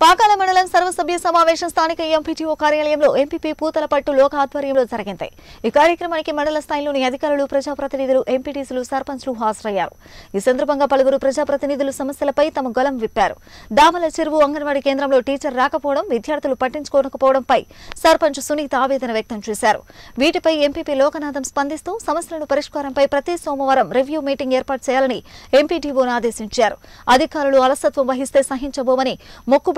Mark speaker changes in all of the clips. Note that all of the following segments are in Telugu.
Speaker 1: పాకాల మండలం సర్వసభ్య సమావేశం స్థానిక ఎంపీటీఓ కార్యాలయంలో ఎంపీపీ పూతలపట్టు లోక ఆధ్వర్యంలో జరిగింది. ఈ కార్యక్రమానికి మండల స్థాయిలోని అధికారులు ప్రజాప్రతినిధులు ఎంపీటీసులు సర్పంచ్లు హాజరయ్యారు. ఈ సందర్భంగా పలువురు ప్రజాప్రతినిధులు సమస్యలపై తమ గలం విప్పారు. దామల చెరువు అంగన్వాడీ కేంద్రంలో టీచర్ రాకపోవడం విద్యార్థులు పట్టించుకోకపోవడంపై సర్పంచ్ సునీత ఆవేదన వ్యక్తం చేశారు. వీటిపై ఎంపీపీ లోకనాథం స్పందిస్తూ సమస్యలను పరిష్కారంపై ప్రతి సోమవారం రివ్యూ మీటింగ్ ఏర్పాటు చేయాలని ఎంపీటీఓను ఆదేశించారు. అధికారులు అలసత్వం వహిస్తే సహించబోమని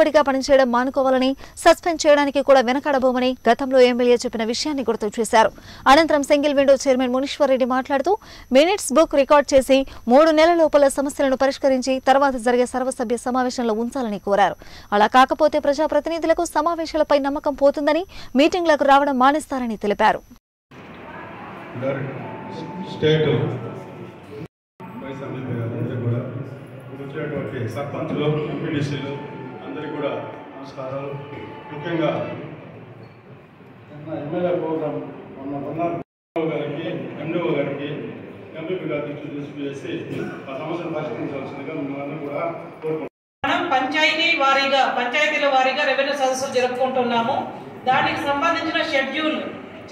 Speaker 1: మొక్కుబడిగా పనిచేయడం మానుకోవాలని సస్పెండ్ చేయడానికి కూడా వెనకాడబోమని గతంలో ఎమ్మెల్యే చెప్పిన విషయాన్ని గుర్తు చేశారు. అనంతరం single window chairman Munishwar Reddy మాట్లాడుతూ మినిట్స్ బుక్ రికార్డ్ చేసి మూడు నెలల లోపల సమస్యలను పరిష్కరించి తర్వాత జరిగే సర్వసభ్య సమావేశంలో ఉంచాలని కోరారు. అలా కాకపోతే ప్రజాప్రతినిధులకు సమావేశాలపై నమ్మకం పోతుందని మీటింగ్లకు రావడం మానేస్తారని తెలిపారు.
Speaker 2: స్టేట్ కూడా. వచ్చినటువంటి ఎంపీడీసీలు అందరికీ కూడా నమస్కారాలు. ముఖ్యంగా ఎమ్మెల్యే ప్రోగ్రాం మొన్న బొన్నారు గారికి ఎండిఓ గారికి ఎంపీపీ గారికి తీసుకువేసి ఆ సమస్యను పరిష్కరించాల్సిందిగా మిమ్మల్ని కూడా కోరుకుంటున్నాం.
Speaker 3: మనం పంచాయతీ వారీగా పంచాయతీల వారీగా రెవెన్యూ సదస్సులు జరుపుకుంటున్నాము. దానికి సంబంధించిన షెడ్యూల్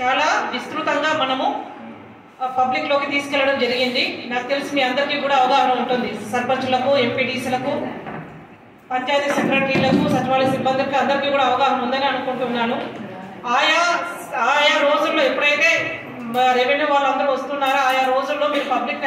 Speaker 3: చాలా విస్తృతంగా మనము పబ్లిక్లోకి తీసుకెళ్ళడం జరిగింది. నాకు తెలిసి మీ అందరికీ కూడా అవగాహన ఉంటుంది. సర్పంచులకు ఎంపీటీసీలకు పంచాయతీ సెక్రటరీలకు సచివాలయ సిబ్బందికి అందరికీ కూడా అవగాహన ఉందని అనుకుంటున్నాను. ఆయా ఆయా రోజుల్లో ఎప్పుడైతే రెవెన్యూ వాళ్ళందరూ వస్తున్నారో ఆయా రోజుల్లో మీరు పబ్లిక్